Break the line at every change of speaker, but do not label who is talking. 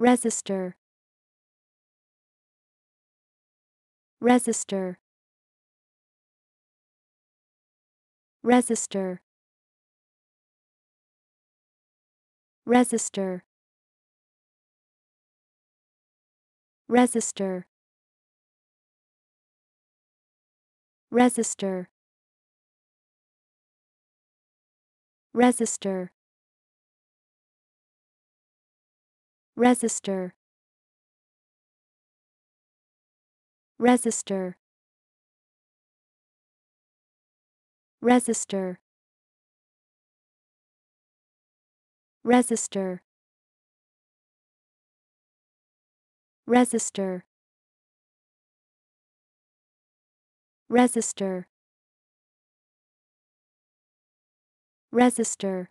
register. Register. Register. Register. Register. Register. register. Register. Register. Register. Register. Register.